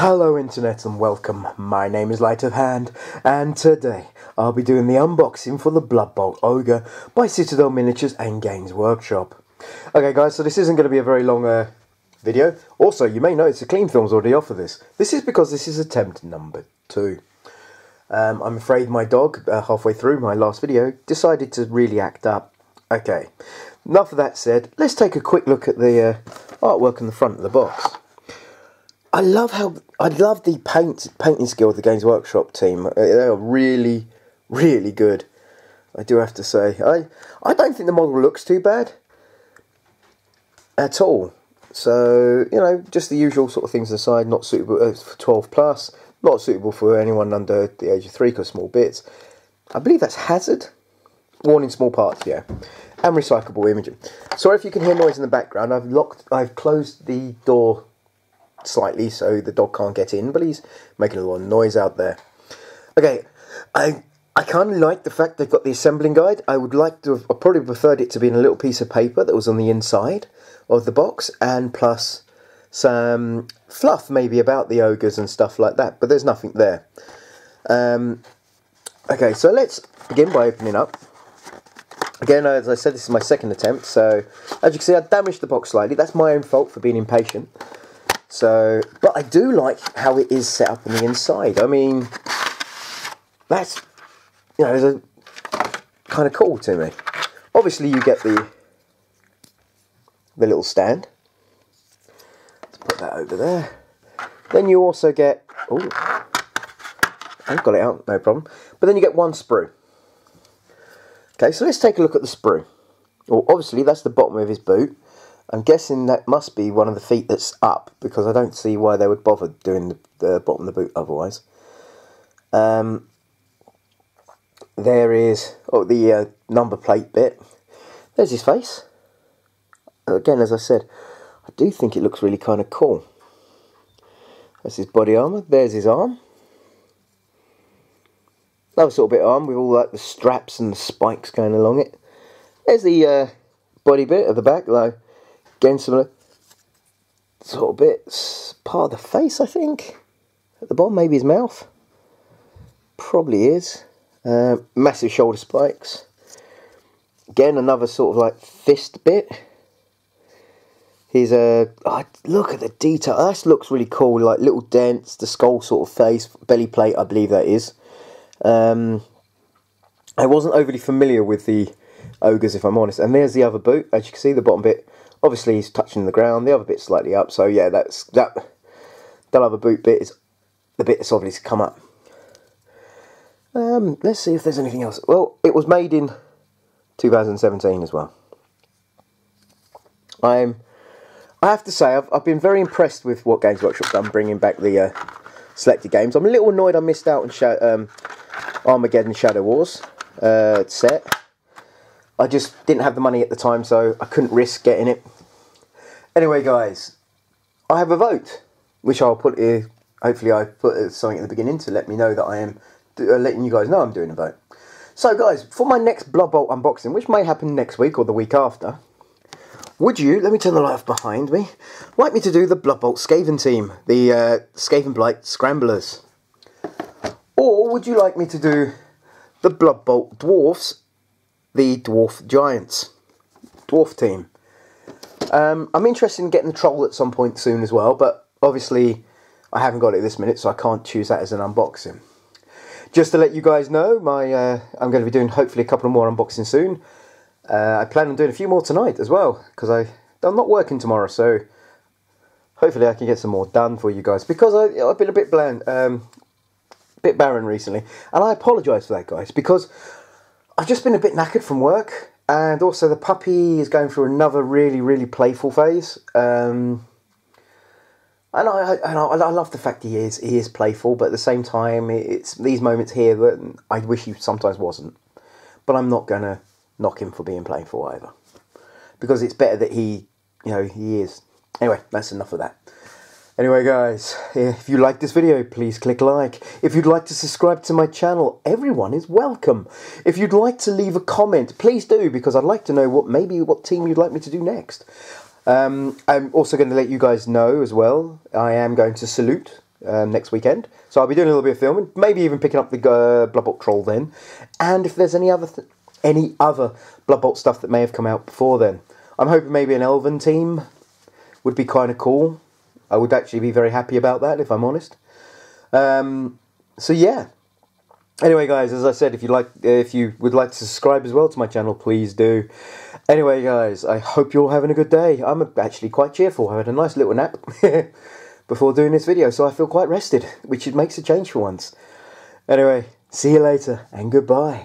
Hello Internet and welcome, my name is Light of Hand and today I'll be doing the unboxing for the Blood Bowl Ogre by Citadel Miniatures and Games Workshop. Okay guys, so this isn't going to be a very long uh, video. Also, you may notice the clean film's already off of this. This is because this is attempt number two. Um, I'm afraid my dog, uh, halfway through my last video, decided to really act up. Okay, enough of that said, let's take a quick look at the uh, artwork on the front of the box. I love how I love the paint painting skill of the Games Workshop team. Uh, they are really, really good. I do have to say. I I don't think the model looks too bad at all. So you know, just the usual sort of things aside. Not suitable uh, for twelve plus. Not suitable for anyone under the age of three because small bits. I believe that's hazard. Worn in small parts, yeah. And recyclable imaging. Sorry if you can hear noise in the background. I've locked. I've closed the door slightly so the dog can't get in, but he's making a lot of noise out there. Okay, I I kind of like the fact they've got the assembling guide. I would like to have, I probably preferred it to be in a little piece of paper that was on the inside of the box, and plus some fluff maybe about the ogres and stuff like that, but there's nothing there. Um, okay, so let's begin by opening up. Again, as I said, this is my second attempt, so as you can see, I damaged the box slightly. That's my own fault for being impatient. So, but I do like how it is set up on the inside. I mean, that's, you know, a, kind of cool to me. Obviously, you get the the little stand. Let's put that over there. Then you also get, oh, I've got it out, no problem. But then you get one sprue. Okay, so let's take a look at the sprue. Well, obviously, that's the bottom of his boot. I'm guessing that must be one of the feet that's up because I don't see why they would bother doing the, the bottom of the boot otherwise. Um, there is oh the uh, number plate bit. There's his face. Again, as I said, I do think it looks really kind of cool. That's his body armour. There's his arm. Another sort of bit of arm with all like the straps and the spikes going along it. There's the uh, body bit at the back though Again, similar sort of bits. Part of the face, I think. At the bottom, maybe his mouth. Probably is. Uh, massive shoulder spikes. Again, another sort of like fist bit. He's a oh, look at the detail. That looks really cool. Like little dents, the skull sort of face, belly plate. I believe that is. Um, I wasn't overly familiar with the ogres, if I'm honest. And there's the other boot. As you can see, the bottom bit Obviously, he's touching the ground. The other bit's slightly up. So yeah, that's that. That other boot bit is the bit that's obviously come up. Um, let's see if there's anything else. Well, it was made in 2017 as well. I'm. I have to say, I've, I've been very impressed with what Games Workshop done, bringing back the uh, selected games. I'm a little annoyed I missed out on um, Armageddon Shadow Wars uh, set. I just didn't have the money at the time, so I couldn't risk getting it. Anyway, guys, I have a vote, which I'll put here. Hopefully, I put something at the beginning to let me know that I am uh, letting you guys know I'm doing a vote. So, guys, for my next Blood Bowl unboxing, which may happen next week or the week after, would you, let me turn the light off behind me, like me to do the Blood Bowl Skaven team, the uh, Skaven Blight Scramblers? Or would you like me to do the Blood Bowl Dwarfs the Dwarf Giants Dwarf team. Um, I'm interested in getting the troll at some point soon as well, but obviously I haven't got it this minute, so I can't choose that as an unboxing. Just to let you guys know, my uh, I'm going to be doing hopefully a couple more unboxings soon. Uh, I plan on doing a few more tonight as well because I I'm not working tomorrow, so hopefully I can get some more done for you guys because I, have been a bit bland, um, bit barren recently, and I apologise for that, guys, because I've just been a bit knackered from work, and also the puppy is going through another really, really playful phase. Um, and I, I, I love the fact he is he is playful, but at the same time, it's these moments here that I wish he sometimes wasn't. But I'm not gonna knock him for being playful either, because it's better that he, you know, he is. Anyway, that's enough of that. Anyway guys, if you like this video, please click like. If you'd like to subscribe to my channel, everyone is welcome. If you'd like to leave a comment, please do, because I'd like to know what maybe what team you'd like me to do next. Um, I'm also going to let you guys know as well, I am going to salute um, next weekend. So I'll be doing a little bit of filming, maybe even picking up the uh, Blood Bowl Troll then. And if there's any other th- any other Blood Bowl stuff that may have come out before then, I'm hoping maybe an Elven team would be kind of cool. I would actually be very happy about that if I'm honest. Um, so yeah. Anyway, guys, as I said, if you like, if you would like to subscribe as well to my channel, please do. Anyway, guys, I hope you're all having a good day. I'm actually quite cheerful. I had a nice little nap before doing this video, so I feel quite rested, which makes a change for once. Anyway, see you later, and goodbye.